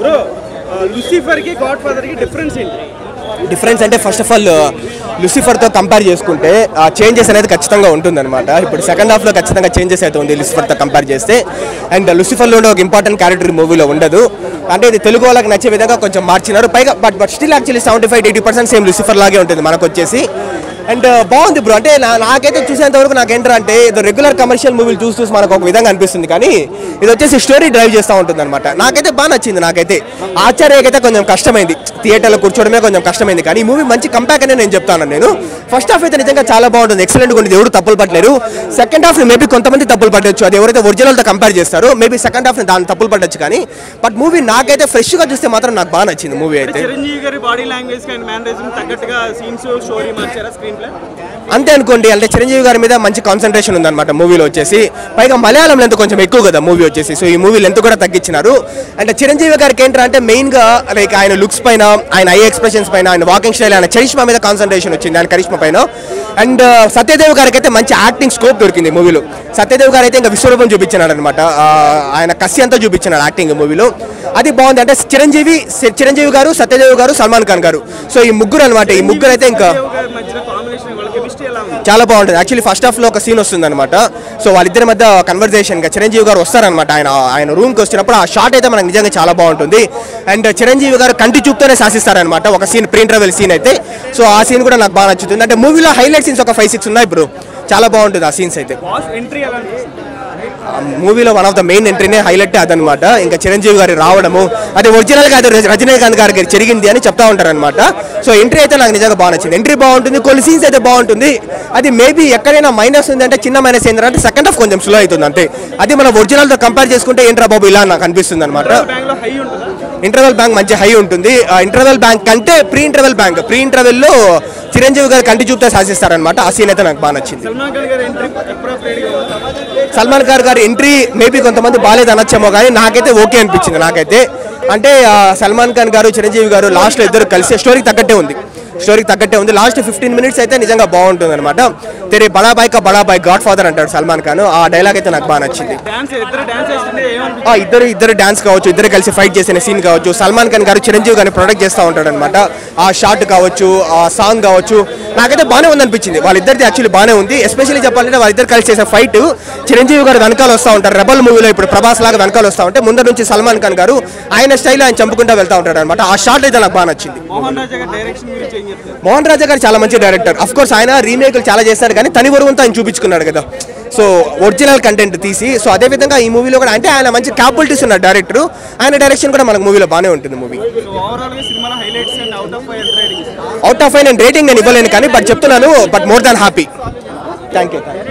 Bro లూసిఫర్కి god ఫాదర్కి difference ఏంటి? డిఫరెన్స్ అంటే ఫస్ట్ ఆఫ్ ఆల్ లుసిఫర్తో కంపేర్ చేసుకుంటే ఆ చేంజెస్ అనేది ఖచ్చితంగా ఉంటుందన్నమాట. ఇప్పుడు సెకండ్ హాఫ్లో ఖచ్చితంగా చేంజెస్ అయితే ఉంది లూసిఫర్తో కంపేర్ చేస్తే. అండ్ లుసిఫర్లో ఒక ఇంపార్టెంట్ క్యారెక్టర్ మూవీలో ఉండదు. అంటే ఇది తెలుగు వాళ్ళకి నచ్చే విధంగా కొంచెం మార్చినారు. పైగా but but still actually seventy five eighty percent same Lucifer లాగే ఉంటుంది మనకు వచ్చేసి. అండ్ uh, బాగుంది బ్రో అంటే నాకైతే చూసేంత వరకు నాకు ఏంటంటే అంటే ఇది రెగ్యులర్ కమర్షియల్ మూవీలు చూసి చూసి మనకు ఒక విధంగా అనిపిస్తుంది. కానీ ఇది వచ్చేసి స్టోరీ డ్రైవ్ చేస్తూ ఉంటుంది అనమాట నాకైతే బాగా నచ్చింది నాకైతే. ఆచార్యకైతే కొంచెం కష్టమైంది. థియేటర్లో కూర్చోవడమే కొంచెం కష్టమైంది. కానీ ఈ మూవీ మంచి కంపాక్ అనే నేను చెప్తాను నేను. ఫస్ట్ హాఫ్ అయితే నిజంగా చాలా బాగుంటుంది. ఎక్సలెంట్ ఉంది. ఎవరు తప్పులు పట్టలేరు. సెకండ్ హాఫ్ మేబీ కొంతమంది తప్పులు పట్టొచ్చు. అది ఎవరైతే ఒరిజినల్తో కంపేర్ చేస్తారో మేబీ సెకండ్ హాఫ్ దాని తప్పులు పట్టొచ్చు కానీ బట్ మూవీ నాకైతే ఫ్రెష్గా చూస్తే మాత్రం నాకు బాగా నచ్చింది మూవీ అయితే. అంతే అనుకోండి. అంటే చిరంజీవి గారి మీద మంచి కాన్సన్ట్రేషన్ ఉందన్నమాట మూవీలో వచ్చేసి. పైగా మలయాళం లెంత్ కొంచెం ఎక్కువ కదా మూవీ వచ్చేసి. సో ఈ మూవీ లెంత్ కూడా తగ్గించినారు. అంటే చిరంజీవి గారికి ఏంటంటే మెయిన్గా లైక్ ఆయన లుక్స్ పైన ఆయన ఐ ఎక్స్ప్రెషన్స్ పైన ఆయన వాకింగ్ స్టైల్ ఆయన చరిష్మా మీద కాన్సన్ట్రేషన్ వచ్చింది ఆయన కరిష్మా పైన. అండ్ సత్యదేవ్ గారికి అయితే మంచి యాక్టింగ్ స్కోప్ దొరికింది మూవీలో. సత్యదేవ్ గారు అయితే ఇంకా విశ్వరూపం చూపించినాడు అనమాట ఆయన కసి అంతా చూపించినాడు యాక్టింగ్ మూవీలో. అది బాగుంది. అంటే చిరంజీవి చిరంజీవి గారు సత్యదేవ్ గారు సల్మాన్ ఖాన్ గారు. సో ఈ ముగ్గురు అనమాట ఈ ముగ్గురు అయితే ఇంకా చాలా బాగుంటుంది. యాక్చువల్లీ ఫస్ట్ హాఫ్లో ఒక సీన్ వస్తుంది అనమాట సో వాళ్ళిద్దరి మధ్య కన్వర్జేషన్గా చిరంజీవి గారు వస్తారనమాట ఆయన ఆయన రూమ్కి వచ్చినప్పుడు ఆ షాట్ అయితే మనకు నిజంగా చాలా బాగుంటుంది. అండ్ చిరంజీవి గారు కంటి చూపుతోనే శాసిస్తారనమాట ఒక సీన్ ప్రీ ఇంటర్వెల్ సీన్ అయితే. సో ఆ సీన్ కూడా నాకు బాగా నచ్చుతుంది. అంటే మూవీలో హైలైట్ సీన్స్ ఒక ఫైవ్ సిక్స్ ఉన్నాయి బ్రో చాలా బాగుంటుంది ఆ సీన్స్ అయితే. మూవీలో వన్ ఆఫ్ ద మెయిన్ ఎంట్రీనే హైలైట్ అదనమాట ఇంకా చిరంజీవి గారి రావడము అది ఒరిజినల్గా అది రజనీకాంత్ గారికి జరిగింది అని చెప్తా ఉంటారు అనమాట సో ఎంట్రీ అయితే నాకు నిజంగా బాగా నచ్చింది. ఎంట్రీ బాగుంటుంది కొన్ని సీన్స్ అయితే బాగుంటుంది. అది మేబీ ఎక్కడైనా మైనస్ ఉంది అంటే చిన్న మైనస్ ఏంటంటే సెకండ్ హాఫ్ కొంచెం స్లో అవుతుంది అంతే. అది మన ఒరిజినల్తో కంపేర్ చేసుకుంటే ఏంట్రా బాబు ఇలా నాకు అనిపిస్తుంది అనమాట ఇంటర్వెల్ బ్యాంక్ మంచి హై ఉంటుంది. ఆ ఇంటర్వెల్ బ్యాంక్ కంటే ప్రీ ఇంటర్వెల్ బ్యాంక్ ప్రీ ఇంటర్వెల్లో చిరంజీవి గారు కంటి చూపుతో శాసిస్తారనమాట ఆ సీన్ అయితే నాకు బాగా నచ్చింది. సల్మాన్ ఖాన్ గారి ఎంట్రీ మేబీ కొంతమంది బాగాలేదు అనొచ్చేమో కానీ నాకైతే ఓకే అనిపించింది నాకైతే. అంటే సల్మాన్ ఖాన్ గారు చిరంజీవి గారు లాస్ట్లో ఇద్దరు కలిసి స్టోరీకి తగ్గట్టే ఉంది. స్టోరీకి తగ్గట్టే ఉంది. లాస్ట్ ఫిఫ్టీన్ మినిట్స్ అయితే నిజంగా బాగుంటుంది అనమాట తెరే బడా బాయ్ కా బడా బాయ్ గాడ్ ఫాదర్ అంటాడు సల్మాన్ ఖాన్. ఆ డైలాగ్ అయితే నాకు బాగా నచ్చింది. ఇద్దరు ఇద్దరు డాన్స్ కావచ్చు ఇద్దరు కలిసి ఫైట్ చేసిన సీన్ కావచ్చు సల్మాన్ ఖాన్ గారు చిరంజీవి గారిని ప్రొడక్ట్ చేస్తూ ఉంటాడు అనమాట ఆ షాట్ కావచ్చు ఆ సాంగ్ కావచ్చు నాకైతే బాగానే ఉంది అనిపించింది వాళ్ళిద్దరిది యాక్చువల్లీ బాగానే ఉంది. ఎస్పెషల్లీ చెప్పాలంటే వాళ్ళిద్దరు కలిసి చేసే ఫైట్ చిరంజీవి గారు వెనకాల వస్తూ ఉంటారు. రెబల్ మూవీలో ఇప్పుడు ప్రభాస్ లాగా వెనకాల వస్తూ ఉంటే ముందర నుంచి సల్మాన్ ఖాన్ గారు ఆయన స్టైల్ ఆయన చంపుకుంటూ వెళ్తూ ఉంటాడు అనమాట ఆ షాట్ అయితే నాకు బాగా నచ్చింది. మోహన్ రాజా గారి చాలా మంచి డైరెక్టర్ అఫ్ కోర్స్ ఆయన రీమేక్లు చాలా చేస్తారు కానీ తని వరువంతా ఆయన చూపించుకున్నాడు కదా. సో ఒరిజినల్ కంటెంట్ తీసి సో అదే విధంగా ఈ మూవీలో కూడా అంటే ఆయన మంచి క్యాపబిలిటీస్ ఉన్న డైరెక్టర్ ఆయన డైరెక్షన్ కూడా మనకు మూవీలో బాగానే ఉంటుంది movie of out of five నేను రేటింగ్ నేను ఇవ్వలేను కానీ బట్ చెప్తున్నాను but more than happy. Thank you